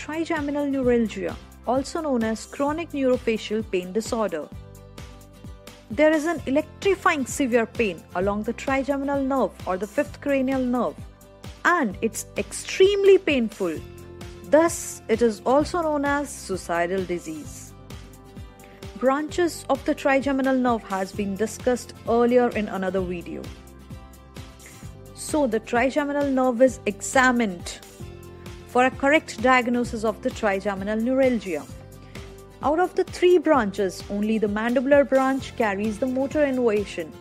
trigeminal neuralgia, also known as chronic neurofacial pain disorder. There is an electrifying severe pain along the trigeminal nerve or the fifth cranial nerve, and it's extremely painful. Thus, it is also known as suicidal disease. Branches of the trigeminal nerve has been discussed earlier in another video. So, the trigeminal nerve is examined for a correct diagnosis of the trigeminal neuralgia. Out of the three branches, only the mandibular branch carries the motor innervation.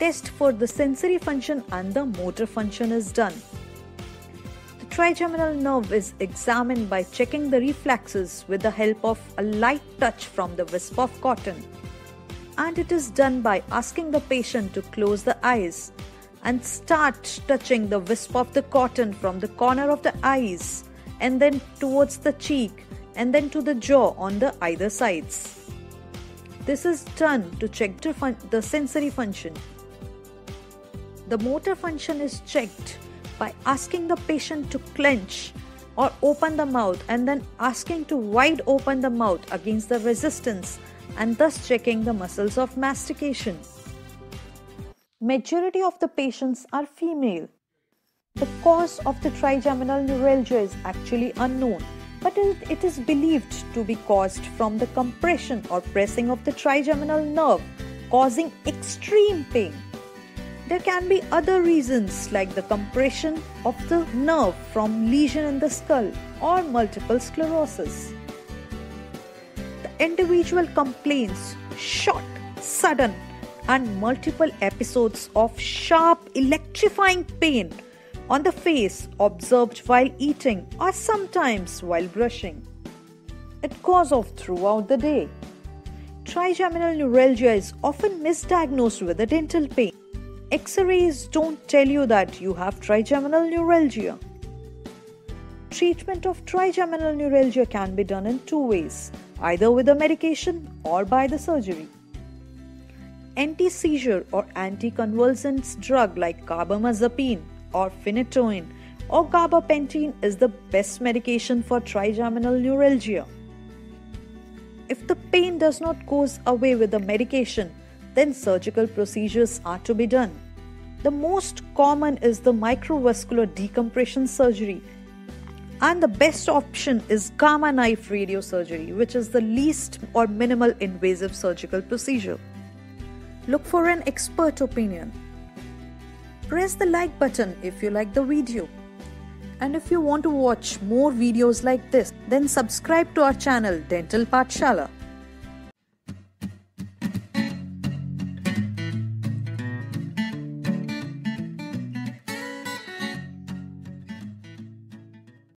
Test for the sensory function and the motor function is done. The trigeminal nerve is examined by checking the reflexes with the help of a light touch from the wisp of cotton. And it is done by asking the patient to close the eyes and start touching the wisp of the cotton from the corner of the eyes and then towards the cheek and then to the jaw on the either sides. This is done to check the, fun- the sensory function. The motor function is checked by asking the patient to clench or open the mouth and then asking to wide open the mouth against the resistance and thus checking the muscles of mastication. Majority of the patients are female. The cause of the trigeminal neuralgia is actually unknown, but it is believed to be caused from the compression or pressing of the trigeminal nerve, causing extreme pain. There can be other reasons like the compression of the nerve from lesion in the skull or multiple sclerosis. The individual complains short, sudden, and multiple episodes of sharp, electrifying pain on the face observed while eating or sometimes while brushing. It goes off throughout the day. Trigeminal neuralgia is often misdiagnosed with a dental pain. X rays don't tell you that you have trigeminal neuralgia. Treatment of trigeminal neuralgia can be done in two ways either with a medication or by the surgery anti-seizure or anticonvulsant drug like carbamazepine or phenytoin or gabapentin is the best medication for trigeminal neuralgia. If the pain does not goes away with the medication, then surgical procedures are to be done. The most common is the microvascular decompression surgery and the best option is gamma knife radiosurgery which is the least or minimal invasive surgical procedure. Look for an expert opinion. Press the like button if you like the video. And if you want to watch more videos like this, then subscribe to our channel Dental Pathshala.